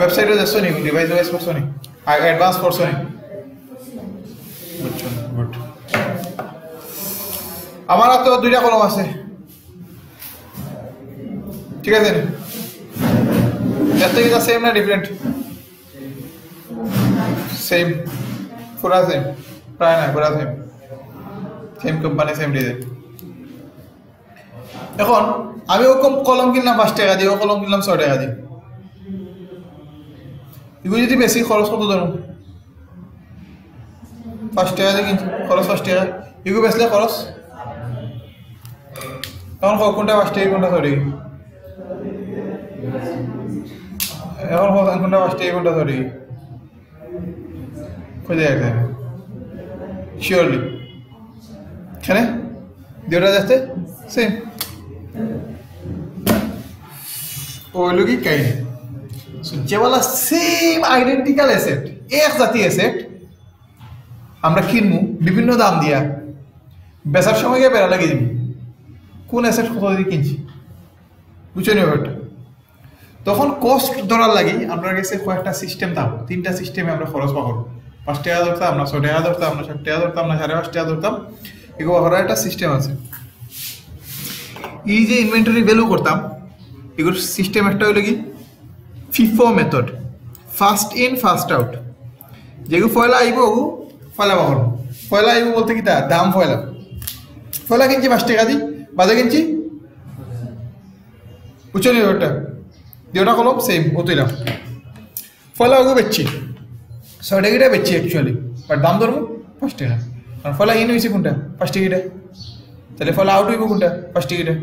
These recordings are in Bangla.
ওয়েবসাইটে যাচ্ছ নি ডিভাইস ডিভাইস করছ নি অ্যাডভান্স করছ নি বুঝছ গুড আমার হাতে দুইটা কলম আছে। ঠিক আছে? এর থেকে সেম না ডিফারেন্ট সেম পুরা সেম প্রায় না পুরা same same company same design এখন আমি ও কম- কলম কিনলাম পাঁচ টাকা দিয়ে ও কলম কিনলাম ছয় টাকা দিয়ে। এগুলো যদি বেশি খরচ কত ধরুন, পাঁচ টাকা দিয়ে কিনছি, খরচ পাঁচ টাকা এগুলো বেচলে খরচ? এখন কোনটা পাঁচ টাকা, কোনটা টাকা এখন কোনটা পাঁচ টাকা, কোনটা টাকা খুঁজে একটা শিওরলি এখানে? দুটা যাচ্ছে? সেম ওইলো কি কাহিনী যেওয়ালা সেম আইডেন্টিক্যাল অ্যাসেট এক জাতি অ্যাসেট আমরা কিনবো বিভিন্ন দাম দিয়া। বেচার সময় গিয়ে বেড়া লাগিয়ে দিবি কোন অ্যাসেট কত দিয়ে কিনছি? বুঝছ নি ব্যাপারটা। তখন কস্ট ধরার লাগি আপনার কাছে কয়েকটা সিস্টেম থাকব তিনটা সিস্টেমে আমরা খরচ পাবো। পাঁচ টাকা ধরতাম আমরা ছয় টাকা ধরতাম আমরা ষাট টাকা ধরতাম, না সাড়ে পাঁচ টাকা ধরতাম। এগুলো করার একটা সিস্টেম আছে। এই যে ইনভেন্টরি ভ্যালু করতাম, এগুলোর সিস্টেম একটা হলো কি? FIFO method first in first out যেগুলো ফয়লা আইব ফয়লা বাহর ফয়লা আইব বলতে কি তা দাম ফয়লা। ফয়লা কিনছি পাঁচ টাকা দি। বাজে কিনছি? নি ব্যাপারটা দুটা কলম সেম ও তুইলাম ফয়লা ওগু বেচছি। ছয় টাকাটা বেচছি অ্যাকচুয়ালি বাট দাম ধরবো? পাঁচ টাকা। আর ফয়লা ইন হয়েছে কোনটা? পাঁচ টাকাটা। তাহলে ফয়লা আউট হইব কোনটা? পাঁচ টাকাটা।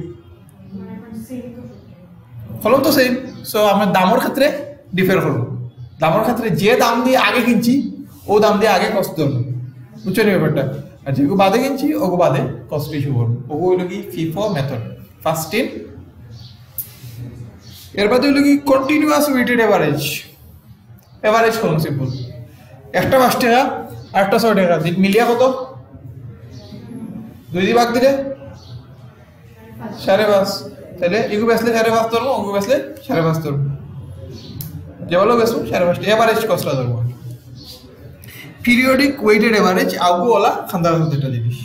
ফলন তো সেম সো আমরা দামের ক্ষেত্রে ডিফার করব। দামের ক্ষেত্রে যে দাম দিয়ে আগে কিনছি, ও দাম দিয়ে আগে কষ্ট ধরবো। বুঝছ নি ব্যাপারটা? আর যেগু বাদে কিনছি ওগু বাদে কষ্ট ইস্যু করব। ওগু হইল কি ফিফো মেথড ফার্স্ট ইন এর বাদে হইল কি কন্টিনিউয়াস ওয়েটেড এভারেজ এভারেজ করুন সিম্পল একটা পাঁচ টাকা, আর একটা ছয় টাকা। মিলিয়া কত? দুই দিয়ে ভাগ দিলে? সাড়ে পাঁচ। তাহলে এগু বেসলে সাড়ে পাঁচ ধরবো ওগু বেসলে সাড়ে পাঁচ ধরবো। যে বলো বেসবো সাড়ে পাঁচটা। এভারেজ কষ্টটা ধরবো। পিরিয়ডিক ওয়েটেড এভারেজ আউগু ওলা খান্দা খান্দাটা জিনিস।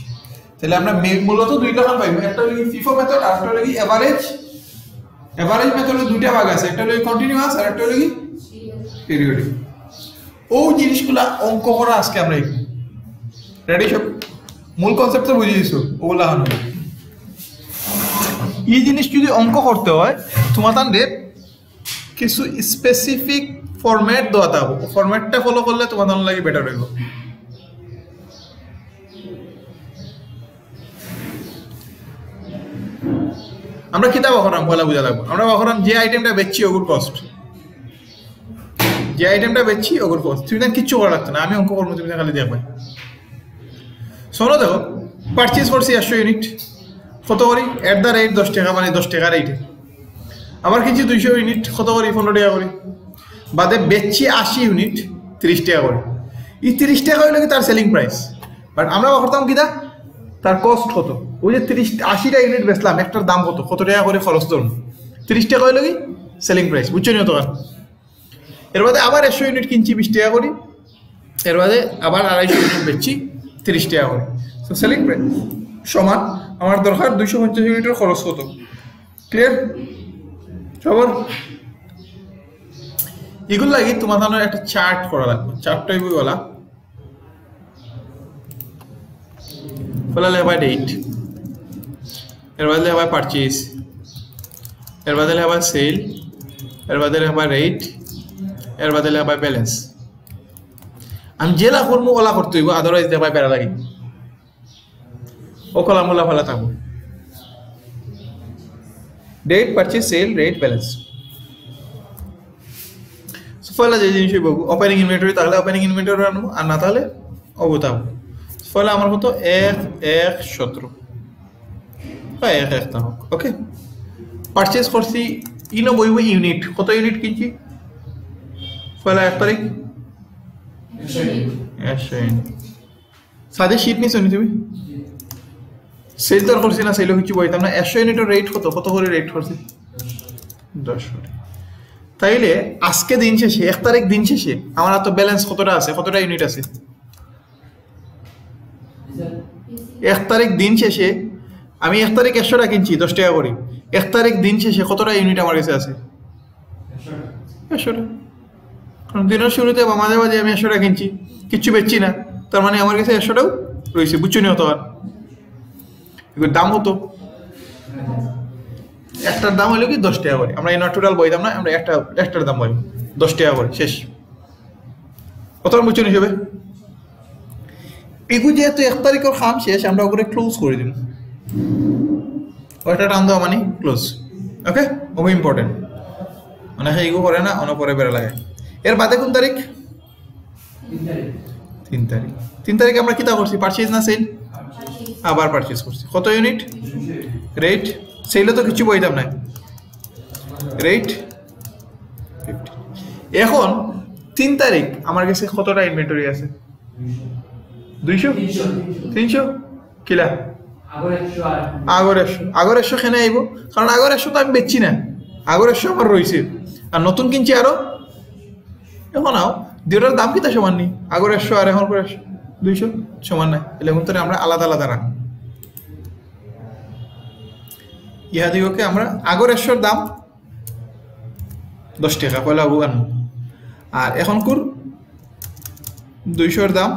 তাহলে আমরা মূলত দুইটা খান পাইবো। একটা হলো ফিফো মেথড আর একটা হলো এভারেজ এভারেজ মেথডে দুইটা ভাগ আছে। একটা হলো কন্টিনিউয়াস আর একটা হলো কি পিরিয়ডিক ও জিনিসগুলা অঙ্ক করা আজকে আমরা রেডি সব? মূল কনসেপ্ট তো বুঝিয়ে দিছো ওগুলা হানো এই জিনিস যদি অঙ্ক করতে হয় তোমাদের কিছু স্পেসিফিক ফরম্যাট দেওয়া থাকব। ফরম্যাটটা ফলো করলে তোমাদের লাগে বেটার হইব। আমরা কিতাব অকরাম পয়লা বুঝা লাগবো আমরা অকরাম যে আইটেমটা বেচছি, ওগুর কস্ট যে আইটেমটা বেচছি, ওগুর কস্ট তুমি তার কিচ্ছু করা লাগতো না, আমি অঙ্ক করব, তুমি খালি দেখবে। শোনো দেখো পারচেস করছি একশো ইউনিট কত করি? এট দ্য রেট দশ টাকা মানে দশ টাকা রেটে আবার কিনছি দুইশো ইউনিট কত করি? পনেরো টাকা করি। বাদে বেচছি আশি ইউনিট তিরিশ টাকা করে। এই তিরিশ টাকা হইলে কি তার সেলিং প্রাইস বাট আমরা করতাম কি দা? তার কস্ট কত? ওই যে তিরিশ, আশিটা ইউনিট বেচলাম, একটার দাম কত? কত টাকা করে খরচ ধরুন? তিরিশ টাকা হইলে কি? সেলিং প্রাইস বুঝছ নি তো এর বাদে আবার একশো ইউনিট কিনছি, বিশ টাকা করি। এর বাদে আবার আড়াইশো ইউনিট বেচছি, তিরিশ টাকা করে। সেলিং প্রাইস সমান আমার দরকার দুইশো পঞ্চাশ ইউনিটের খরচ কত? ক্লিয়ার সবার? এগুলো লাগি তোমার ধরনের একটা চার্ট করা লাগবে। চার্টটাই বই বলা। বলে লেখা ডেট এর বাদে লেখা পারচেজ এর বাদে লেখা সেল এর বাদে লেখা রেট এর বাদে লেখা ব্যালেন্স আমি জেলা করব, ওলা করতে হইব আদারওয়াইজ দেখা বেড়া লাগি ওলা ফেলা থাকব date purchase sale rate balance ফলে যে জিনিস হইব ওপেনিং ইনভেন্টরি তাহলে ওপেনিং ইনভেন্টরি আনব আর না তাহলে অবতাম ফলে আমার মতো এক এক সতেরো। বা এক এক না হোক ওকে পারচেস করছি ইনো বইব ইউনিট কত ইউনিট কিনছি? ফলে এক তারিখ? একশো ইউনিট সাজে শীত নিছো নি তুমি? তো করছি না সেলও কিছু বইতাম না। একশো ইউনিটের রেট কত? কত করে রেট করছি? দশ তাইলে আজকে দিন শেষে, এক তারিখ দিন শেষে আমার তো ব্যালেন্স কতটা আছে? কতটা ইউনিট আছে? এক তারিখ দিন শেষে আমি এক তারিখ একশোটা কিনছি, দশ টাকা করি। এক তারিখ দিন শেষে কতটা ইউনিট আমার কাছে আছে? একশোটা। কারণ দিনের শুরুতে মাঝে মাঝে আমি একশোটা কিনছি, কিচ্ছু বেচছি না। তার মানে আমার কাছে একশোটাও রয়েছে, বুঝছ নি হতো আর এগুলোর দাম হতো একটার দাম হলো কি দশ টাকা করে। আমরা এই টোটাল বই দাম না আমরা একটা একটার দাম বই দশ টাকা করে শেষ। কত বুঝছ হিসেবে? এগুলো যেহেতু এক তারিখের খাম শেষ আমরা ওগুলো ক্লোজ করে দিন ওইটা টান দেওয়া মানে? ক্লোজ ওকে খুব ইম্পর্টেন্ট মানে এইগু করে না অনেক পরে বেড়ে লাগে এর বাদে কোন তারিখ? তিন তারিখ। তিন তারিখে। আমরা কিতা করছি পারচেজ না সেল আবার পারচেস করছি। কত ইউনিট রেট সেলে তো কিছু বইতাম না রেট এখন, তিন তারিখ, আমার কাছে কতটা ইনভেন্টরি আছে? দুইশো? তিনশো? কিলা আগর একশো। আগর একশো খেনে আইব? কারণ আগর একশো তো আমি বেচছি না। আগর একশো আমার রয়েছে আর নতুন কিনছি আরও? এখন আও দুটার দাম কিতা সমান নেই? আগর একশো আর এখন করে একশো। দুইশো সমান নাই তাহলে এখন আমরা আলাদা আলাদা রাখি ইহাদিগকে আমরা আগর একশোর দাম দশ টাকা পয়লা আনব। আর এখন কুর দুইশোর দাম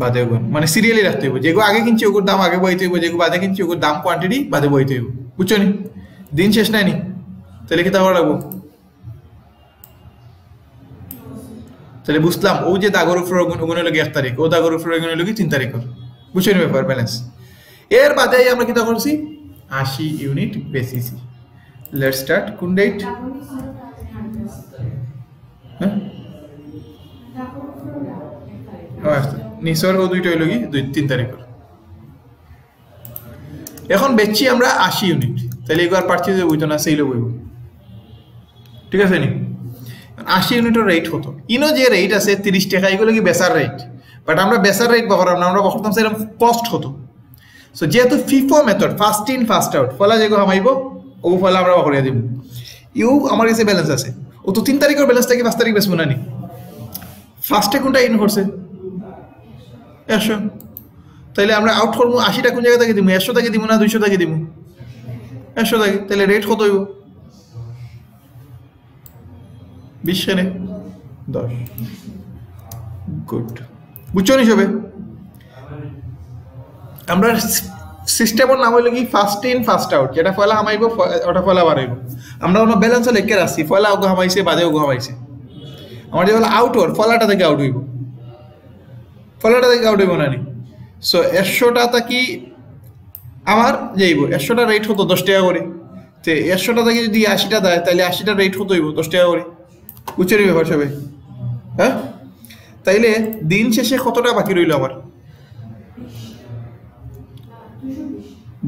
বাদে গুণ মানে সিরিয়ালি রাখতে হইব। যেগুলো আগে কিনছি ওগুর দাম আগে বইতে হইব যেগুলো বাদে কিনছি ওগুর দাম কোয়ান্টিটি বাদে বইতে হইব। বুঝছ নি? দিন শেষ নাই নি? তাহলে কি তাহলে রাখব? তাহলে বুঝলাম, ও যে দাগর উপর ওগুলো লোক এক তারিখ, ও দাগর উপর ওগুলো লোক তিন তারিখ বুঝছ নি ব্যাপার ব্যালেন্স এর বাদে আমরা কিতা করছি আশি ইউনিট বেসিসি লেট স্টার্ট কোন ডেট হ্যাঁ? নিচর ও দুইটা হইল কি? দুই, তিন তারিখের এখন বেচছি আমরা আশি ইউনিট তাহলে এগুলো পারচেজ বইতো না সেইলে বইব। ঠিক আছে নি? আশি ইউনিটের রেট হতো। ইনো যে রেট আছে, তিরিশ টাকা, এগুলো কি বেচার রেট বাট আমরা বেচার রেট ব্যবহার না, আমরা বলতাম সেরকম কস্ট হতো। সো যেহেতু FIFO method first in first out ফলা যেগুলো হামাইব, ও ফলা আমরা করিয়া দিব ইউ, আমার কাছে ব্যালেন্স আছে। ও তো তিন তারিখের ব্যালেন্স কি পাঁচ তারিখ বেসবো না নি। ফার্স্টে কোনটা ইন করছে? একশো। তাহলে আমরা আউট করব, আশিটা কোন জায়গা থেকে দিব একশো থেকে দিব না দুইশো থেকে দিব একশো থেকে। তাহলে রেট কত হইব? বিশ সেনে দশ। গুড বুঝছ সবে আমরা সিস্টেমের নাম হইল কি? ফার্স্ট ইন ফার্স্ট আউট যেটা ফলা হামাইব ওটা ফলা বাড়াইব। আমরা কোনো ব্যালেন্স লেখকে রাখছি ফলা ওগো হামাইছে, বাদে ওগো হামাইছে। আমার যে হলো আউট ওর ফলাটা থেকে আউট হইব। ফলাটা থেকে আউট হইব না নি? সো একশোটা কি আমার যাইব? একশোটা রেট হতো দশ টাকা করে। তো একশোটা থেকে যদি আশিটা দেয়, তাহলে আশিটা রেট হতো হইব দশ টাকা করে। বুঝছেন ব্যাপার সবাই হ্যাঁ? তাইলে দিন শেষে কতটা বাকি রইল আমার?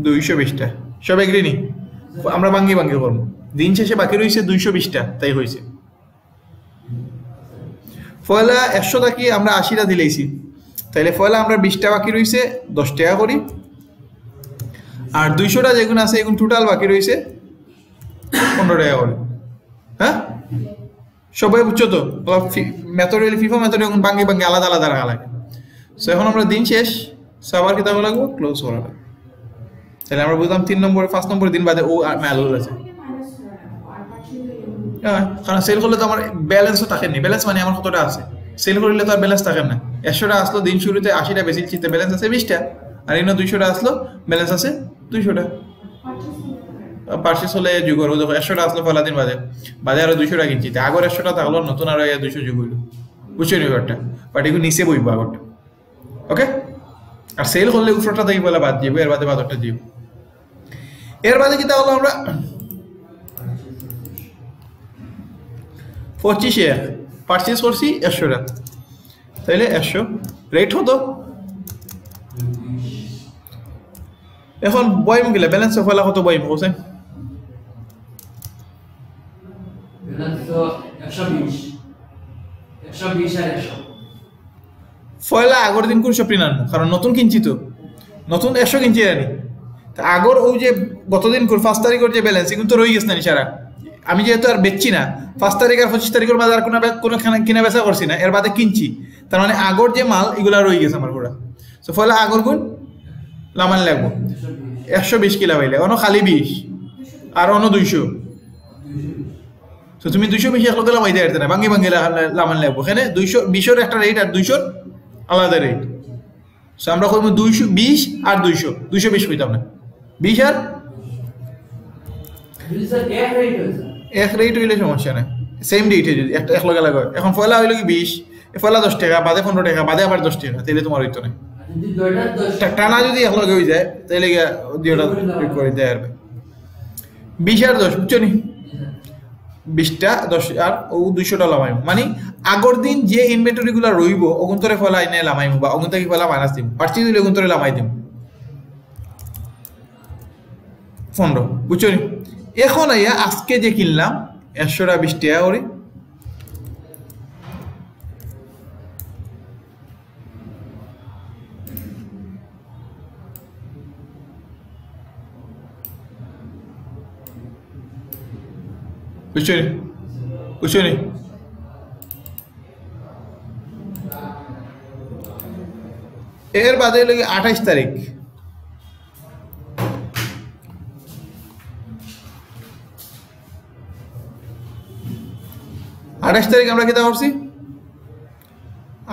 দুইশো বিশটা। সব এগ্রি নি আমরা বাঙ্গি বাঙ্গি করব। দিন শেষে বাকি রয়েছে দুইশো বিশটা, তাই হয়েছে। ফয়লা একশো টাকি আমরা আশিটা দিলেইছি। তাইলে ফয়লা আমরা বিশটা বাকি রয়েছে দশ টাকা করি। আর দুইশোটা যেগুলো আছে এগুলো টোটাল বাকি রয়েছে পনেরো টাকা করে। হ্যাঁ? সবাই বুঝছ তো? মেথড ফিফা মেথড এখন বাঙ্গি বাঙ্গি আলাদা আলাদা রাখা লাগে। সো এখন আমরা দিন শেষ সো আবার কিতাব লাগবো? ক্লোজ করা লাগবে। তাহলে আমরা বুঝলাম তিন নম্বর, পাঁচ নম্বর দিন বাদে ও ম্যাল আছে হ্যাঁ কারণ সেল করলে তো আমার ব্যালেন্সও থাকেনি ব্যালেন্স মানে আমার কতটা আছে? সেল করলে তো আর ব্যালেন্স থাকে না। একশোটা আসলো দিন শুরুতে আশিটা বেশি চিন্তা ব্যালেন্স আছে বিশটা। আর এনে দুইশোটা আসলো ব্যালেন্স আছে দুইশোটা। পার্সেস হলে যুগ হলো দেখো একশোটা আসলো ফলা দিন বাদে বাদে আরও দুইশোটা কিনছি। আগর একশোটা থাকল, নতুন আরও দুইশো যুগ হইল। বুঝছ নি ব্যাপারটা? বাট এগুলো নিচে বইব আগরটা। ওকে আর সেল করলে উপরটা থেকে বলে বাদ দিব, এর বাদে বাদরটা দিব এর বাদে কি তাহলে আমরা পঁচিশে পারচেস করছি একশোটা। তাইলে একশো রেট হতো? এখন বইম গেলে ব্যালেন্স ফেলা কত বইম, হোসেন? ফয়লা আগর দিন কোন সপ্রি আনব? কারণ নতুন কিনছি তো। নতুন একশো কিনছি আনি তা আগর ওই যে গতদিন পাঁচ তারিখের যে ব্যালেন্স এগুলো তো রয়ে গেছে না সারা? আমি যেহেতু আর বেচছি না পাঁচ তারিখ আর পঁচিশ তারিখের মাঝে আর কোনো কোনো কিনা বেচা করছি না। এর বাদে কিনছি। তার মানে আগর যে মাল, এগুলা রয়ে গেছে আমার ঘোড়া সো ফলে আগর গুণ লামান লাগবো। একশো বিশ কিলো পাইলে অন্য খালি বিশ, আর অন্য দুইশো। তো তুমি দুইশো বেশি একলগে লামাইতে পারতে না। ভাঙ্গি ভাঙ্গি লামান লাগবো। এখানে দুইশো বিশোর একটা রেট আর দুইশোর আলাদা রেট সো আমরা করব দুইশো বিশ আর দুইশো। দুইশো বিশ কইতাম না। বিশ আর? এক রেট হইলে সমস্যা নাই। সেম রেটে যদি একটা এক লগে লাগে এখন পয়লা হইল কি বিশ? এ পয়লা দশ টাকা বাদে পনেরো টাকা বাদে আবার দশ টাকা। তাহলে তোমার হইতো না। টানা যদি এক লগে হয়ে যায় তাহলে দুইটা করে দেয় আর বিশ আর দশ বুঝছ নি? বিশটা, দশ আর ও দুইশোটা লামাইম। মানে আগর দিন যে ইনভেন্টরি গুলা রইব, অগুন্তরে ফলা এনে লামাইম বা অগুন ফলা মাইনাস দিম। পার্চি দিলে অগুন্তরে লামাই দিম। পনেরো, বুঝছ এখন আইয়া আজকে যে কিনলাম, একশোটা বিশ টাকা নি বুঝছ নি এর বাদে লাগে আঠাইশ তারিখ। আঠাশ তারিখ আমরা কেতা করছি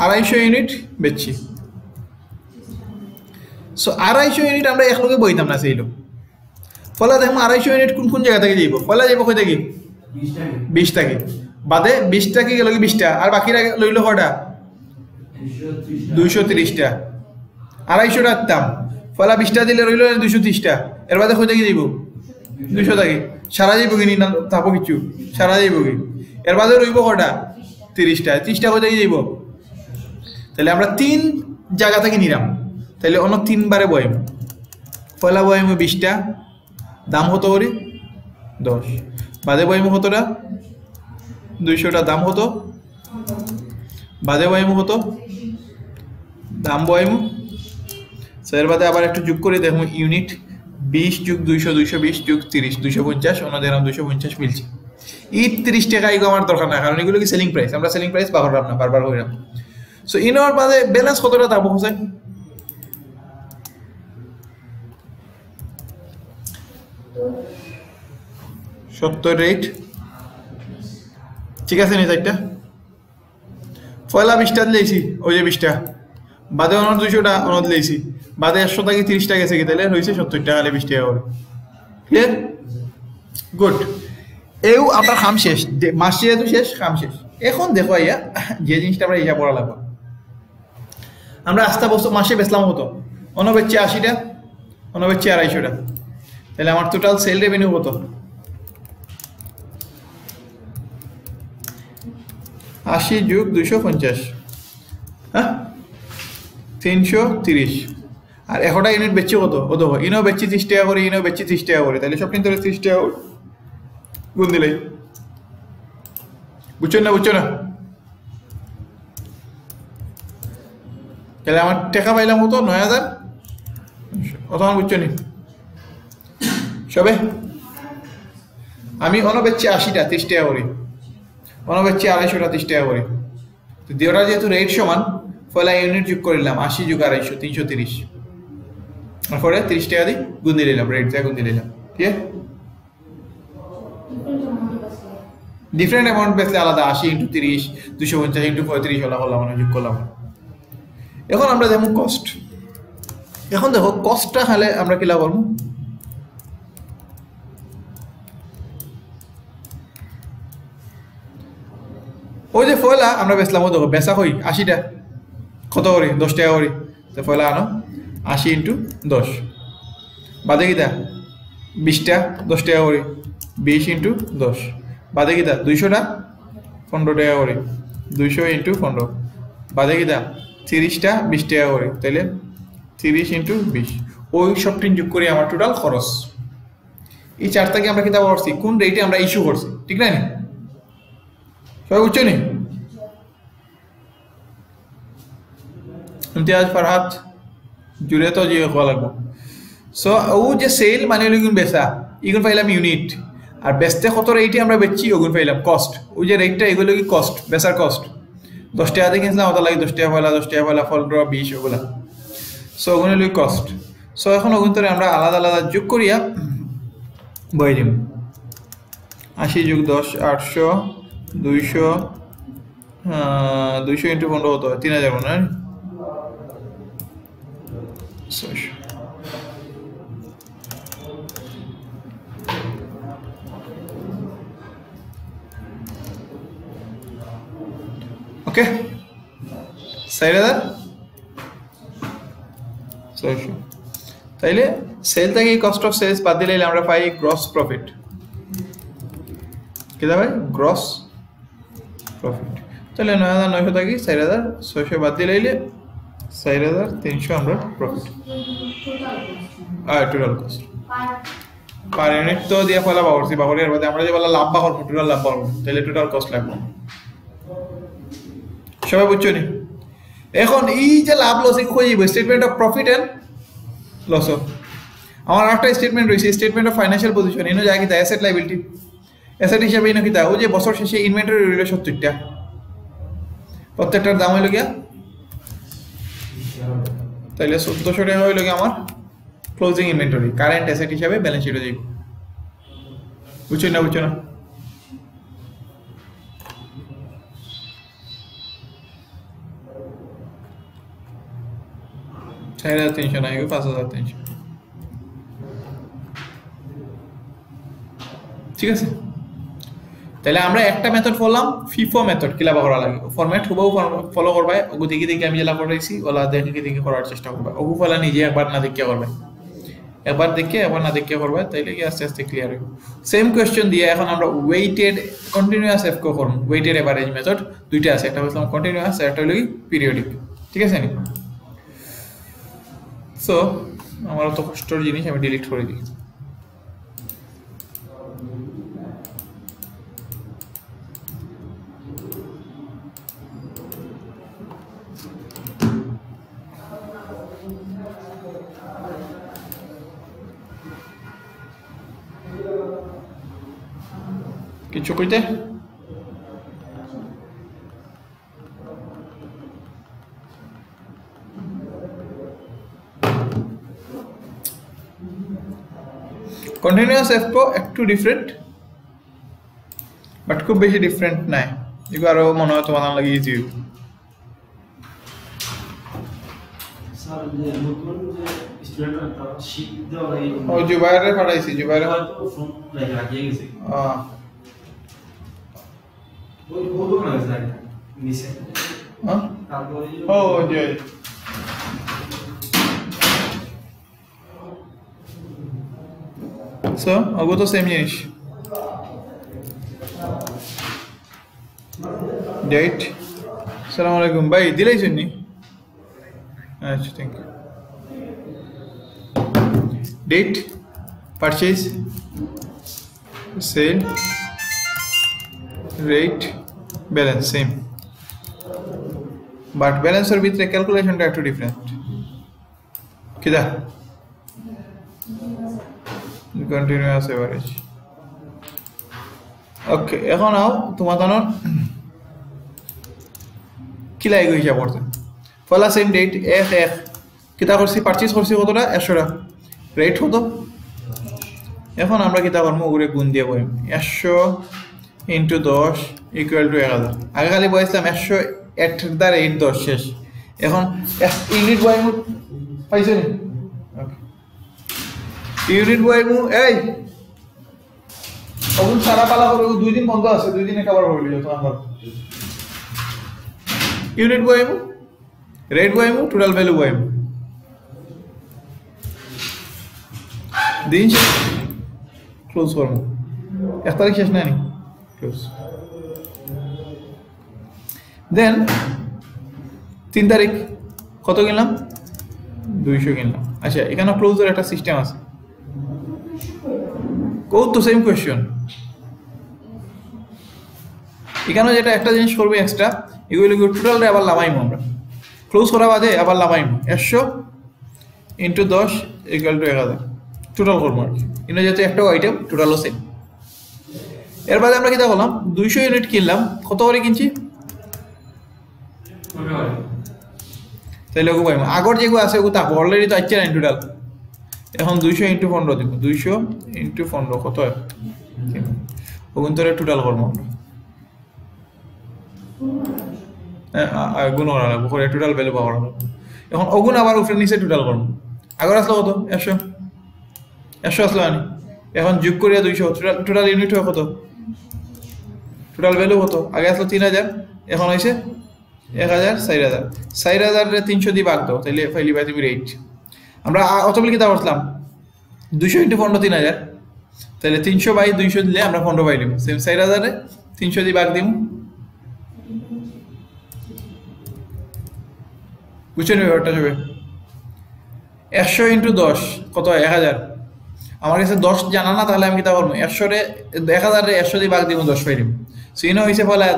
আড়াইশো ইউনিট বেচছি। সো আড়াইশো ইউনিট আমরা একলগে বইতাম না সেইলো ফলে দেখো আড়াইশো ইউনিট কোন কোন জায়গা থেকে যাইব? ফলে যাইব কই থেকে? বিশ টাকে বাদে বিশ টাকে গেল কি বিশটা? আর বাকিরা লইলো কটা? দুইশো তিরিশটা। আড়াইশোটা দাম ফলা বিশটা দিলে রইল দুইশো ত্রিশটা। এর বাদে কই থেকে যাইব? দুইশো টাকে সারা যাইব কি না থাকো কিছু? সারা যাইব কি? এর বাদে রইব কটা? তিরিশটা। তিরিশটা কই থেকে যাইব? তাহলে আমরা তিন জায়গা থেকে নিলাম। তাহলে অন্য তিনবারে বয়াম। পয়লা বয়াম বিশটা। দাম হতো করি? দশ। বাদে বয়াম হতোটা দুইশোটা দাম হতো বাদে বয়াম হতো দাম বয়াম সো এর বাদে আবার একটু যোগ করে দেখুন ইউনিট বিশ যুগ দুইশো দুইশো বিশ যুগ তিরিশ, দুইশো পঞ্চাশ, অন্য দিলাম দুইশো পঞ্চাশ মিলছে। এই তিরিশ টাকা এগুলো আমার দরকার না কারণ এগুলো কি সেলিং প্রাইস আমরা সেলিং প্রাইস পাহরাম না বারবার কইরাম সো ইনোর বাদে ব্যালেন্স কতটা দাম হোসেন সত্তর রেট ঠিক আছে নি চারটা? পয়লা বিশটা লেছি ওই যে বিশটা। বাদে অনর দুইশোটা অনদ লেছি বাদে একশো টাকা তিরিশটা গেছে কি? তাহলে হয়েছে সত্তর টাকা হলে বিশ টাকা করে ক্লিয়ার গুড এও আপনার খাম শেষ। মাস যেহেতু শেষ, খাম শেষ। এখন দেখো ইয়া যে জিনিসটা আমরা ইয়া পড়া লাগবে। আমরা আস্তা বছর মাসে বেচলাম হতো অন্য বেচছে আশিটা অন্য বেচছে আড়াইশোটা। তাহলে আমার টোটাল সেল রেভিনিউ কত? আশি যুগ দুশো পঞ্চাশ। হ্যাঁ? তিনশো তিরিশ। আর একটা ইউনিট বেচছে কত? ও দেখো ইনো বেচছি ত্রিশ টাকা করে, ইনো বেচছি ত্রিশ টাকা করে। তাহলে সব কিন্তু ত্রিশ টাকা গুণ দিলে বুঝছ না বুঝছ না? তাহলে আমার টাকা পাইলাম কত? নয় হাজার? কত আমার বুঝছ নি? সবে? আমি অন বেচছি আশিটা, ত্রিশ টাকা করে। অন বেচছি আড়াইশোটা ত্রিশ টাকা করে। তো দেওয়াটা যেহেতু রেট সমান, ফলে ইউনিট যোগ করলাম আশি যোগ আড়াইশো, তিনশো তিরিশ। তারপরে তিরিশ টাকা দিই গুণ দিয়ে নিলাম রেট দিয়ে গুণ দিয়ে নিলাম ঠিক আছে ডিফারেন্ট অ্যামাউন্ট বেচলে আলাদা, আশি ইন্টু তিরিশ, দুশো পঞ্চাশ ইন্টু পঁয়ত্রিশ, হলা করলাম মানে যোগ করলাম এখন আমরা দেখুন কস্ট এখন দেখো কস্টটা হলে আমরা কি লাভ করব? ওই যে ফয়লা, আমরা বেচলাম ও দেখো বেচা হই আশিটা। কত করি? দশ টাকা করি। তো ফয়লা আনো। আশি ইন্টু দশ। বাদে কিতা? বিশটা দশ টাকা করি। বিশ ইন্টু দশ। বাদে কিতা? দুইশোটা পনেরো টাকা করি। দুইশো ইন্টু পনেরো। বাদে কিতা? তিরিশটা বিশ টাকা করি। তাহলে তিরিশ ইন্টু বিশ। ওই সবটিন যোগ করি আমার টোটাল খরচ। এই চারটাকে আমরা কিতাব করছি কোন রেটে আমরা ইস্যু করছি? ঠিক নি? সবাই বুঝছ নি ইমতিয়াজ ফরহাদ জুড়ে তো যে হওয়া লাগবো সো ও যে সেল মানে হলো ইগুন বেচা ইগুন পাইলাম ইউনিট আর বেচতে কত রেটে আমরা বেচছি ওগুন পাইলাম কস্ট ওই যে রেটটা এগুলো কি কস্ট বেচার কস্ট দশ টাকা দিয়ে কিনছিলাম ওটা লাগে দশ টাকা পয়লা দশ টাকা পয়লা ফল ড্র বিশ ওগুলা সো ওগুলো লই কস্ট সো এখন ওগুন তোরে আমরা আলাদা আলাদা যোগ করিয়া বই দিম আশি যোগ দশ আটশো দুইশো দুইশো ইন্টু পনেরো হতো তিন হাজার মনে হয়। ছয়শো। ওকে। চার হাজার ছয়শো। তাইলে সেল থেকে কস্ট অফ সেলস বাদ দিলে আমরা পাই গ্রস প্রফিট কেটা ভাই? গ্রস প্রফিট তাহলে নয় হাজার নয়শো থাকি চার হাজার ছয়শো বাদ দিলে চার হাজার তিনশো আমরা প্রফিট আর টোটাল কস্ট পার ইউনিট তো দিয়ে ফেলা বাহরছি বাহরের বাদে আমরা যে বলা লাভ বাহর টোটাল লাভ বাহর তাহলে টোটাল কস্ট লাগবে। সবাই বুঝছ নি? এখন এই যে লাভ loss খুঁজিব statement of profit and loss of আমার একটা স্টেটমেন্ট রয়েছে স্টেটমেন্ট অফ ফাইন্যান্সিয়াল পজিশন এনে যা কিতা অ্যাসেট লাইবিলিটি অ্যাসেট হিসাবে এনে কিতা ওই যে বছর শেষে ইনভেন্টরি রইল সত্তরটা। প্রত্যেকটার দাম হইল গিয়া, তাইলে চোদ্দশো টাকা হইল গিয়া আমার ক্লোজিং ইনভেন্টরি কারেন্ট অ্যাসেট হিসাবে ব্যালেন্স শিটে যাইব। বুঝছ না বুঝছ না? চার হাজার তিনশো না পাঁচ হাজার তিনশো। ঠিক আছে? তাহলে আমরা একটা মেথড ফলাম ফিফো মেথড কিলা করা লাগে ফরম্যাট হুবহু ফলো করবে, ওগু দেখি দেখি আমি যেটা করাইছি ওলা দেখে দেখে করার চেষ্টা করবে। ওগু ফলা নিজে একবার না দেখিয়া করবে। একবার দেখে একবার না দেখিয়া করবে, তাইলে কি আস্তে আস্তে ক্লিয়ার হইব। সেম কোয়েশ্চেন দিয়ে এখন আমরা ওয়েটেড কন্টিনিউয়াস এফকো করব ওয়েটেড এভারেজ মেথড দুইটা আছে, একটা হচ্ছে কন্টিনিউয়াস একটা হলো কি? পিরিয়ডিক ঠিক আছে নি? সো আমার অত কষ্টর জিনিস আমি ডিলিট করে দিই। কিছু কইতে? কন্টিনিউয়াস এফকো একটু ডিফারেন্ট বাট খুব বেশি ডিফারেন্ট নাই। এগুলো আরও মনে হয় তোমার লাগে ইজি ও জুবাইরে পাঠাইছি জুবাইরে। ওই কত না গেছে লাইক নিচে হ্যাঁ? তারপরে ও যে সো ওগো তো সেম জিনিস ডেট সালাম আলাইকুম ভাই দিলাই শুননি আচ্ছা thank you date purchase sale rate balance same but ব্যালেন্সের ভিতরে ক্যালকুলেশনটা একটু ডিফারেন্ট কিদা কন্টিনিউয়াস এভারেজ ওকে এখন আও তোমার তখন কি লাগে হিসাব করতে? ফলা সেম ডেট এক এক। কিতা করছি? পারচেজ করছি কতটা? একশোটা রেট কত? এখন আমরা কিতা করব? ওগুলো গুণ দিয়ে বইম। একশো ইন্টু দশ ইকুয়াল টু এক হাজার আগে খালি বলেছিলাম একশো এট দ্য রেট দশ শেষ। এখন ইউনিট বয় পাইছো নি ইউনিট বয় মু এই! অগুন সারা পালা করে দুই দিন বন্ধ আছে, দুই দিনে কাবার হইল যত আমার ইউনিট বয়মু রেট বয়মু টোটাল ভ্যালু বয়মু দিন শেষ। ক্লোজ করব। এক তারিখ শেষ নাই দেন তিন তারিখ, কত কিনলাম? দুইশো কিনলাম। আচ্ছা এখানে ক্লোজের একটা সিস্টেম আছে। কৌ তো সেম কোয়েশ্চন এখানে যেটা একটা জিনিস করবে এক্সট্রা এগুলো টোটালটা আবার লামাইম আমরা। ক্লোজ করা বাদে আবার লামাইম একশো ইন্টু দশ ইকুয়াল টু এক হাজার। টোটাল করব আর কি। কিন্তু যেহেতু একটাও আইটেম টোটালও সেম এর বাদে আমরা কিতা করলাম দুইশো ইউনিট কিনলাম। কত করে কিনছি? তাহলে পাইম আগর যেগুলো আছে ওগু থাকব অলরেডি তো আসছে না টোটাল এখন দুইশো ইন্টু পনেরো দিব। দুইশো ইন্টু পনেরো, কত? হয় ওগুন তোর টোটাল করব আমরা গুণ করা লাগবো করে টোটাল ভ্যালু পাওয়া এখন ওগুন আবার উপরে নিচে টোটাল করব। আগর আসলো কত? একশো। একশো আসলো আনি। এখন যোগ করিয়া দুইশো। টোটাল ইউনিট হয় কত? টোটাল ভ্যালু কত? আগে আসলো তিন হাজার, এখন হয়েছে এক হাজার চার হাজার। চার হাজারে তিনশো দিয়ে ভাগ দাও তাহলে ফাইলি বাই তুমি রেট আমরা অত বলে কিতা করছিলাম দুইশো ইন্টু পনেরো তিন হাজার। তাহলে তিনশো বাই দুইশো দিলে আমরা পনেরো দিব সেম চার হাজারে তিনশো দিয়ে ভাগ দিব। বুঝছেন ব্যাপারটা সবে একশো ইন্টু দশ, কত এক হাজার। আমার কাছে দশ জানা না তাহলে আমি কিতা করব একশোরে এক হাজারে একশো দিয়ে বাঘ দিব দশ পাই দিব। সিনো হয়েছে বলে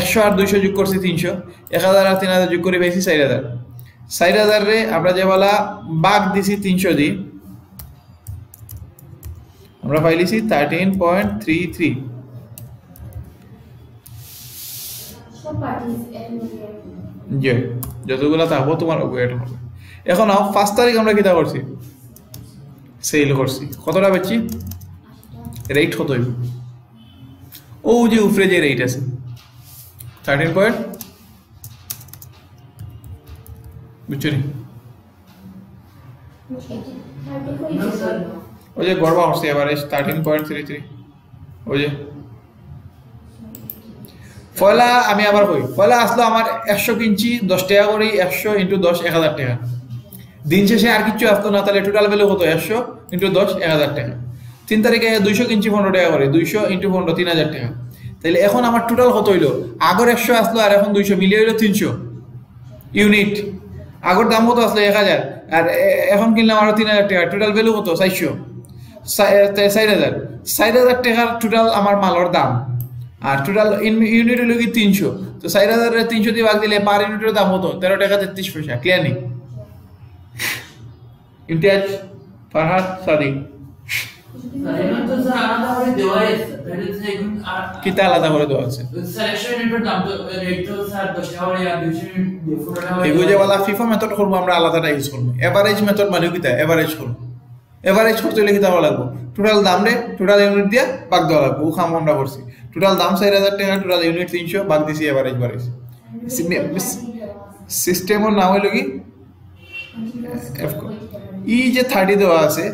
একশো আর দুইশো যোগ করছি তিনশো। এক হাজার আর তিন হাজার যোগ করে পেয়েছি চার হাজার। চার হাজারে আমরা যে বলা বাঘ দিছি তিনশো দিই আমরা পাই পাইলিছি থার্টিন পয়েন্ট থ্রি থ্রি যে যতগুলো থাকব তোমার এখন পাঁচ তারিখ আমরা কিতা করছি সেল করছি। কতটা বেচছি রেট হইব? ও যে উপরে যে রেট আছে। থার্টিন পয়েন্ট বুঝছ নি? ওই যে গড়বা হচ্ছে average thirteen point three three ওই যে। পয়লা আমি আবার কই? পয়লা আসলো আমার একশো কিনছি, দশ টাকা করে, একশো ইন্টু দশ, এক হাজার টাকা। দিন শেষে আর কিছু আসতো না, তাহলে টোটাল ভ্যালু কত? একশো ইন্টু দশ, এক হাজার টাকা। তিন তারিখে দুইশো কিনছি পনেরো টাকা করে, দুইশো ইন্টু পনেরো, তিন হাজার টাকা। তাহলে এখন আমার টোটাল কত হইল? আগর একশো আসলো আর এখন দুইশো, মিলিয়ে হইল তিনশো। ইউনিট আগর দাম কত আসলো? এক হাজার। আর এখন কিনলাম আরও তিন হাজার টাকা। টোটাল ভ্যালু কত? চারশো। চার হাজার। চার হাজার টাকার টোটাল আমার মালের দাম। আর টোটাল ইউনিট হলো কি তিনশো। তো চার হাজার তিনশো দিয়ে ভাগ দিলে পার ইউনিটের দাম হতো তেরো টাকা তেত্রিশ পয়সা ক্লিয়ার নেই? ইমতিয়াজ ফারহাদ সাদিক। আলাদা ফিফা ইউজ টোটাল দাম রে টোটাল ইউনিট দিয়া বাগ দেওয়া লাগবো। ও আমরা করছি। টোটাল দাম চার হাজার টাকা টোটাল ইউনিট তিনশো বাগ দিছি এভারেজ বারেজ সিস্টেমের নাম হইল কি? ই যে থার্টি দেওয়া আছে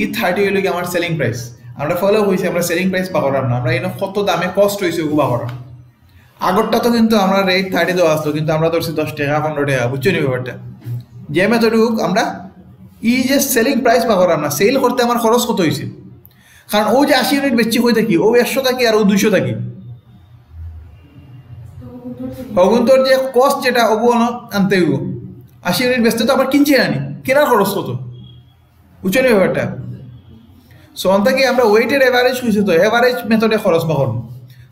ই থার্টি হইল কি আমার সেলিং প্রাইস আমরা ফলো হয়েছি আমরা সেলিং প্রাইস পাকড়াম না। আমরা এনে কত দামে কস্ট হয়েছে ওগুলো পাকড়াম আগরটা তো কিন্তু আমরা রেট থার্টি দেওয়া আসতো কিন্তু আমরা ধরছি দশ টাকা পনেরো টাকা বুঝছ নি ব্যাপারটা যে মেথড হোক, আমরা ই যে সেলিং প্রাইস পাকড়াম না সেল করতে আমার খরচ কত হয়েছে কারণ ও যে আশি ইউনিট বেচছি হয়ে থাকি, ও একশো থাকি আর ও দুইশো থাকি। অগুন্তর যে কস্ট যেটা ওগু আনতে হইব আশি ইউনিট বেচতে তো আবার কিনছি আনি কেনার খরচ কত? বুঝছ নি ব্যাপারটা? সো অন্তাকে আমরা ওয়েটেড এভারেজ হয়েছে তো? এভারেজ মেথডে খরচ বাহন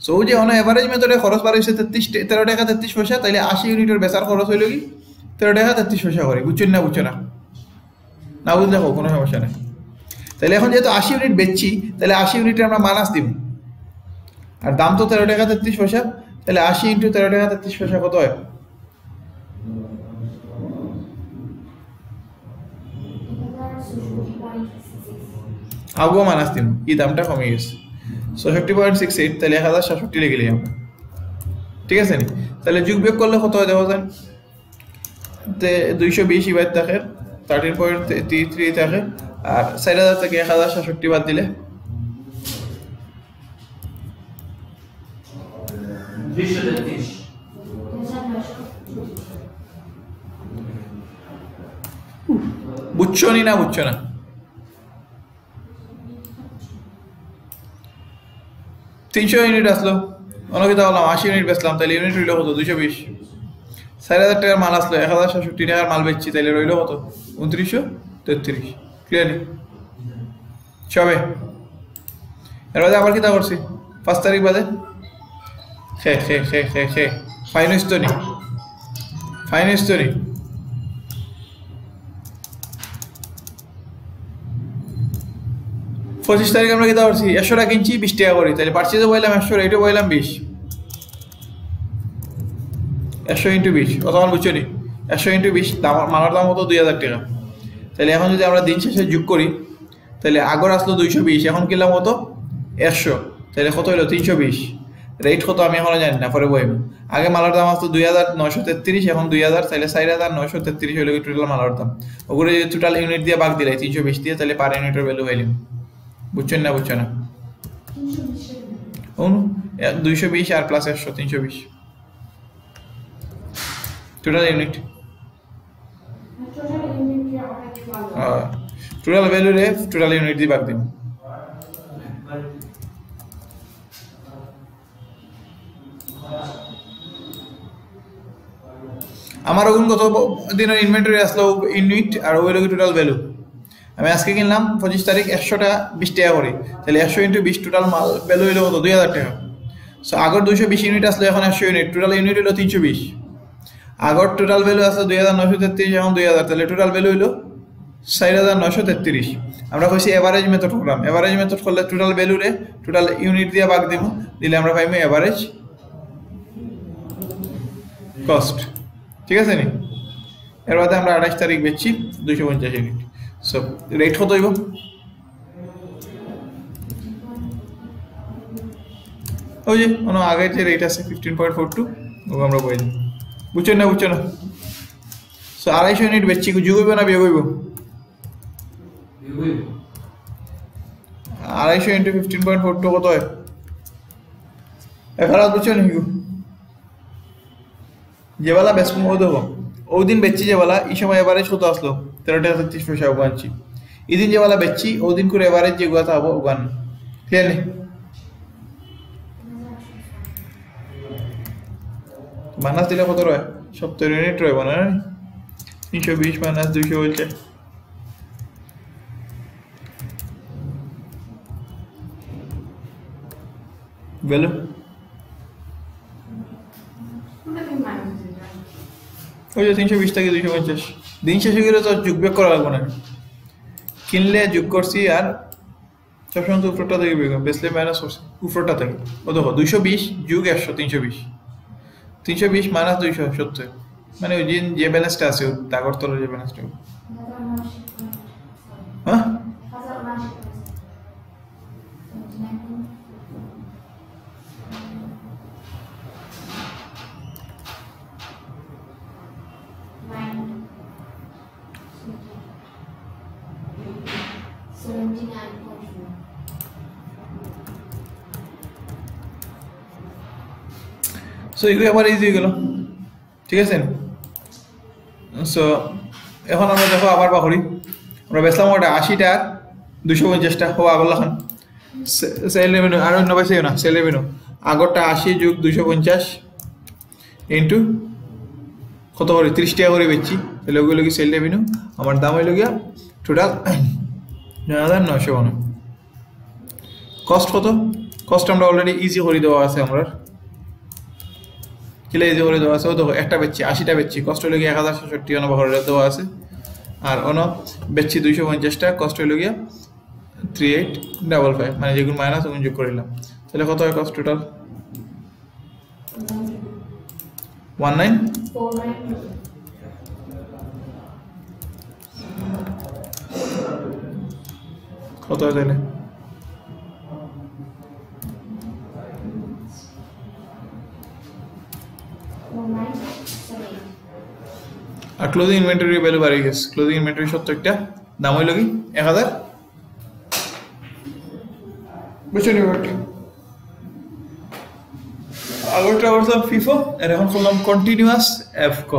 সো ওই যে অন এভারেজ মেথডে খরচ বার হয়েছে তেত্রিশ তেরো টাকা তেত্রিশ পয়সা তাহলে আশি ইউনিটের বেচার খরচ হইল কি? তেরো টাকা তেত্রিশ পয়সা করে। বুঝছেন না বুঝছ না? না বুঝলে হোক কোনো সমস্যা নেই। তাহলে এখন যেহেতু আশি ইউনিট বেচছি তাহলে আশি ইউনিটে আমরা মানাস দিব। আর দাম তো তেরো টাকা তেত্রিশ পয়সা তাহলে আশি ইন্টু তেরো টাকা তেত্রিশ পয়সা কত হয়? আগুও মাইনাস দিব এই দামটা কমে গেছে। ছষট্টি পয়েন্ট সিক্স এইট তাহলে এক হাজার সাতষট্টি লেগে আমরা। ঠিক আছে নি? তাহলে যুগ বিয়োগ করলে কত হয় দেখা যায় তে দুইশো বিশ ইবার থাকে থার্টিন পয়েন্ট থ্রি থ্রি থাকে আর চার হাজার থেকে এক হাজার সাতষট্টি বাদ দিলে? বুঝছ নি না বুঝছ না? তিনশো ইউনিট আসলো। অনকিতা বললাম আশি ইউনিট বেচলাম, তাহলে ইউনিট রইল কত? দুশো বিশ। চার হাজার টাকার মাল আসলো, এক হাজার সাতষট্টি টাকার মাল বেচছি, তাহলে রইল কত? উনত্রিশশো তেত্রিশ। ক্লিয়ারলি সবে। এর বাদে আবার কিতা করছি? পাঁচ তারিখ বাদে? খে খে খে খে খে। ফাইন তো নি ফাইন তো পঁচিশ তারিখ আমরা কিতা করছি একশো টাকা কিনছি বিশ টাকা করি। তাহলে পার্চেজে বললাম একশো, রেটে বললাম বিশ। একশো ইন্টু বিশ অত আমার বুঝছ নি? একশো ইন্টু বিশ, দাম, মালার দাম হতো দুই হাজার টাকা। তাহলে এখন যদি আমরা দিন শেষে যোগ করি, তাহলে আগর আসলো দুইশো বিশ, এখন কিনলাম কত? একশো। তাহলে কত হলো? তিনশো বিশ। রেট কত আমি এখনও জানি না, পরে বইম আগে মালার দাম আসতো দুই হাজার নয়শো তেত্রিশ, এখন দুই হাজার, তাহলে চার হাজার নয়শো তেত্রিশ হলো টোটাল মালার দাম? ওগুলো টোটাল ইউনিট দিয়ে ভাগ দিলে, তিনশো বিশ দিয়ে, তাহলে পার ইউনিটের ভ্যালু হইলাম বুঝছেন না বুঝছ না? দুইশো বিশ আর প্লাস একশো, তিনশো বিশ। টোটাল ইউনিট টোটাল ভ্যালু রে টোটাল ইউনিট দিয়ে ভাগ দিন। আমার ওগুন কত দিনের ইনভেন্টরি আসলো ইউনিট আর ওই টোটাল ভ্যালু আমি আজকে কিনলাম পঁচিশ তারিখ একশোটা বিশ টাকা করি। তাহলে একশো ইন্টু বিশ টোটাল মাল ভ্যালু হইল কত? দুই হাজার টাকা। সো আগর দুশো বিশ ইউনিট আসলো, এখন একশো ইউনিট টোটাল ইউনিট হলো তিনশো বিশ। আগর টোটাল ভ্যালু আসলো দুই হাজার নশো তেত্রিশ, এখন দুই হাজার। তাহলে টোটাল ভ্যালু হইল চার হাজার নশো তেত্রিশ। আমরা কইছি এভারেজ মেথড করলাম। এভারেজ মেথড করলে টোটাল ভ্যালু রে টোটাল ইউনিট দিয়ে ভাগ দিব দিলে আমরা পাইমু এভারেজ কস্ট ঠিক আছে নি? এর বাদে আমরা আঠাশ তারিখ বেচছি দুশো পঞ্চাশ ইউনিট সো রেট কত হইব? ওই যে কোনো আগের যে রেট আছে ফিফটিন পয়েন্ট ফোর টু ও আমরা বই দিই। বুঝছেন না বুঝছ না? সো আড়াইশো ইউনিট বেচছি যুগ হইব না বিয়োগ হইব? আড়াইশো into fifteen point four two হয়? এগারো বুঝছ যেবেলা বেশ ও দেবো। ওই দিন বেচছি যেবেলা এই সময় এভারেজ কত আসলো। তেরো টাকা তেত্রিশ পয়সা ওগো আনছি এই দিন যেবেলা বেচছি ওই দিন করে এভারেজ যে গুয়াতে হব ওগান ঠিক আছে? মাইনাস দিলে কত রয়? সত্তর ইউনিট রয় না তিনশো বিশ মাইনাস দুইশো বলছে। দিলাম ওই যে তিনশো বিশ থেকে দুইশো পঞ্চাশ। দিন শেষে গেলে তো যুগ বেগ করা লাগবে না। কিনলে যুগ করছি আর সবসময় তো উপরটা থেকে বেসলে মাইনাস করছি, উপরটা থেকে। ও দেখো, দুইশো বিশ যুগ একশো, তিনশো বিশ। তিনশো বিশ মাইনাস দুইশো, সত্তর। মানে ওই যে যে ব্যালেন্সটা আছে দাগর তলের যে ব্যালেন্সটা হ্যাঁ? সো এগুলো আবার ইজি হয়ে গেল ঠিক আছে? সো এখন আমরা দেখো আবার বাহরি। আমরা বেসলাম ওটা আশিটা, দুশো পঞ্চাশটা। হো আগলা খান। সেল রেভিনিউ আর অন্য পাইছে না সেল রেভিনিউ আগরটা আশি যুগ দুশো পঞ্চাশ ইন্টু কত করে? তিরিশ টাকা করে বেচছি। তাহলে ওগুলো কি সেল রেভিনিউ আমার দাম হইল গিয়া টোটাল নয় হাজার নয়শো বান্ন কস্ট কত? কস্ট আমরা অলরেডি ইজি করে দেওয়া আছে আমরা কিলে ইজি করে দেওয়া আছে, ও দেখো একটা বেচছি, আশিটা বেচছি। কষ্ট গিয়ে এক হাজার ছেষট্টি অন ঘরে দেওয়া আছে। আর অন বেচছি দুইশো পঞ্চাশটা, কষ্ট গিয়া থ্রি এইট ডাবল ফাইভ মানে যেগুলো মাইনাস ওগুলো যোগ করিলাম তাহলে কত হয় কস্ট টোটাল ওয়ান নাইন. কত হয় তাহলে? আর ক্লোজিং ইনভেন্টরি ভ্যালু বাড়ি গেছে। ক্লোজিং ইনভেন্টরি সত্তরটা দাম হইল কি? এক হাজার? আগরটা করলাম ফিফো আর এখন করলাম কন্টিনিউয়াস এফ ক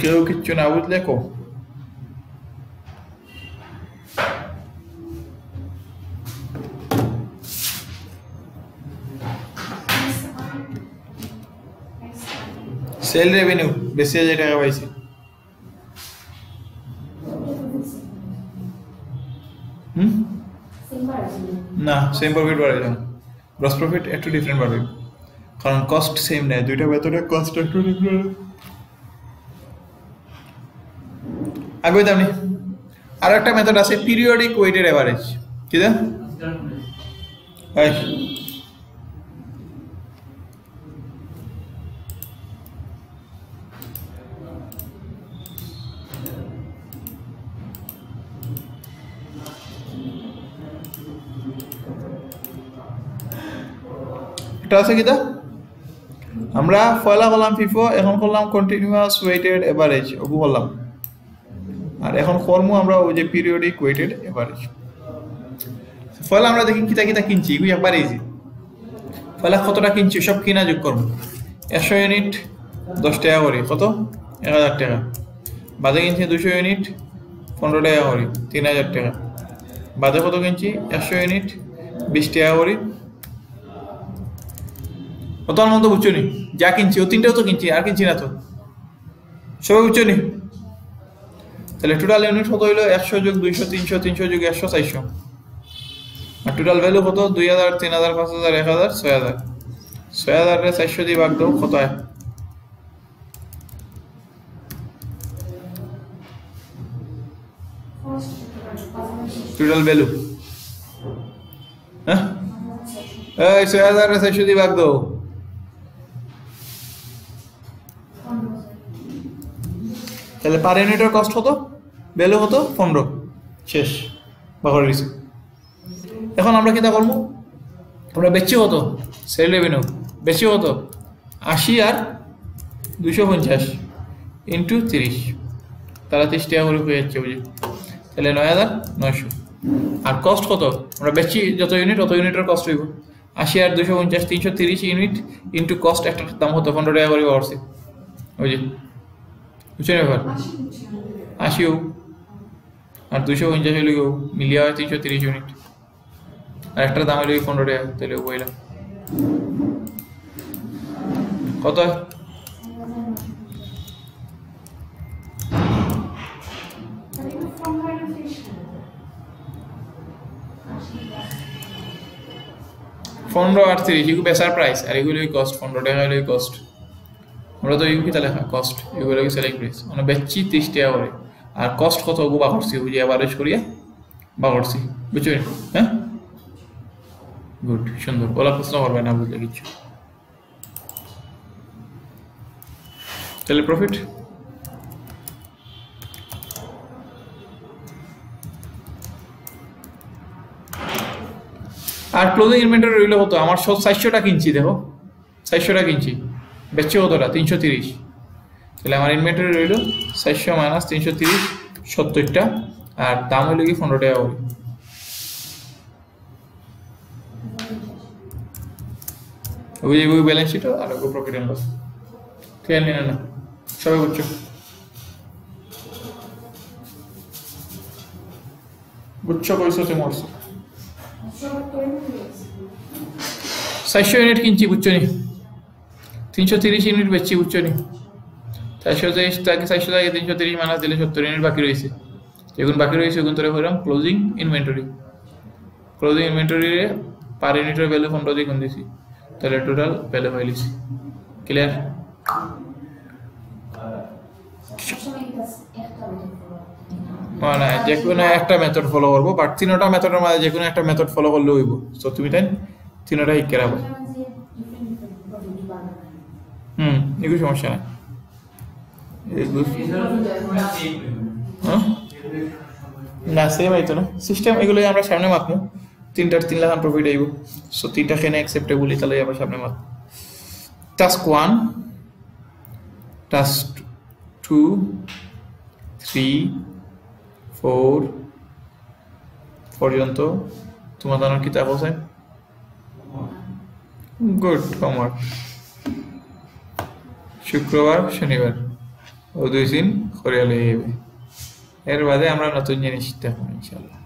কেউ কিচ্ছু না বুঝলে কো সেল রেভিনিউ বেশি হাজার টাকা পাইছি। না সেম প্রফিট বাড়ে যাবে গ্রস প্রফিট একটু ডিফারেন্ট বাড়বে। কারণ কস্ট সেম নেয় দুইটা ভেতরে কস্ট একটু ডিফারেন্ট আগে দামনি আর একটা মেথড আছে পিরিয়ডিক ওয়েটেড এভারেজ কি দা এটা আছে কিতা আমরা পয়লা করলাম ফিফো এখন করলাম কন্টিনিউয়াস ওয়েটেড এভারেজ ওগু করলাম। আর এখন কর্ম আমরা ওই যে পিরিয়ডিক ওয়েটেড এভারেজ পয়লা আমরা দেখি কিতা কিতা কিনছি, এগুলো একবার ইজি পয়লা কতটা কিনছি, সব কিনা যোগ করব একশো ইউনিট দশ টাকা করে, কত? এক হাজার টাকা। বাজে কিনছি দুশো ইউনিট পনেরো টাকা করে, তিন হাজার টাকা। বাজে কত কিনছি? একশো ইউনিট বিশ টাকা করে কত মতো বুঝছ নি? যা কিনছি, ও তিনটাও তো কিনছি, আর কিনছি না তো। সবাই বুঝছ নি? তাহলে টোটাল ইউনিট কত হইল? একশো যোগ দুইশো, তিনশো তিনশো যোগ একশো, চারশো। আর টোটাল ভ্যালু কত? দুই হাজার, তিন হাজার, পাঁচ হাজার, এক হাজার, ছয় হাজার। ছয় হাজারে চারশো দিয়ে ভাগ দাও, কত হয়? টোটাল ভ্যালু হ্যাঁ? ছয় হাজারে চারশো দিয়ে ভাগ দাও। তাহলে পার ইউনিটের কস্ট কত? ভ্যালু হতো পনেরো। শেষ। বা করে এখন আমরা কিতা করব? আমরা বেচছি কত? সেল রেভিনিউ বেচছি কত? আশি আর দুশো পঞ্চাশ ইন্টু তিরিশ। তারা তিরিশ টাকা করে হয়ে যাচ্ছে বুঝি তাহলে নয় হাজার নয়শো। আর কস্ট কত? আমরা বেচছি যত ইউনিট অত ইউনিটের কস্ট হইব। আশি আর দুশো পঞ্চাশ, তিনশো তিরিশ ইউনিট ইন্টু কস্ট একটা দাম হতো পনেরো টাকা করে পারছি বুঝি বুঝছেন ব্যাপার? আশিও। আর দুশো পঞ্চাশ হলে কেউ মিলিয়ে হয় তিনশো তিরিশ ইউনিট আর একটার দাম হলে পনেরো টাকা, তাহলে বইলাম কত? হয়? পনেরো আর তিরিশ এগুলো বেচার প্রাইস আর এগুলোই কস্ট পনেরো টাকা হলে কস্ট আমরা তো এগুলো লেখা কস্ট এগুলো সেলিং প্রাইস আমরা বেচছি তিরিশ টাকা করে। আর কস্ট কত ওগু বা করছি বুঝি অ্যাভারেজ করিয়া বা করছি বুঝছ হ্যাঁ? গুড সুন্দর। ওলা প্রশ্ন করবে না বুঝলে কিছু তাহলে প্রফিট আর ক্লোজিং ইনভেন্টরি রইল কত? আমার সব চারশোটা কিনছি, দেখো। চারশোটা কিনছি। বেচছে কতটা তিনশো তিরিশ। তাহলে আমার ইনভেন্টরি রইল চারশো মাইনাস তিনশো তিরিশ সত্তরটা। আর দাম হইল কি পনেরো টাকা করে। ওই ওই ব্যালেন্স শিটও আর ওই প্রফিট অ্যান্ড লস খেয়াল নিন না সবাই বুঝছ বুঝছ কইছো তুমি মরছো চারশো ইউনিট কিনছি বুঝছ নি? তিনশো তিরিশ ইউনিট বেচছি উচ্চ নি। চারশো তেইশ তাকে চারশো থেকে তিনশো তিরিশ মাইনাস দিলে সত্তর ইউনিট বাকি রয়েছে। যেগুলো বাকি রয়েছে ওগুলো তোরা হইলাম closing inventory closing inventory per ইউনিটের ভ্যালু পনেরো দিয়ে দিছি। তাহলে টোটাল ভ্যালু হয়ে পাইলিছি ক্লিয়ার যে কোনো একটা মেথড ফলো করব বাট তিনোটা মেথডের মাঝে যে কোনো একটা মেথড ফলো করলে হইব। সো তুমি তাই তিনোটা শিখে রাখব হুম, এগুলো সমস্যা হ্যাঁ? না সেম আইতো না। সিস্টেম এগুলো আমরা সামনে মাখবো তিনটার তিন লাখ প্রফিট আইব সো তিনটা খেনে অ্যাকসেপ্টেবল তাহলে আবার সামনে মাখ task one task two three four পর্যন্ত তোমার জানার কিতাব আছে? গুড কমার শুক্রবার শনিবার ও দুই দিন করিয়ালে এর বাদে আমরা নতুন জিনিস দেখব ইনশাল্লাহ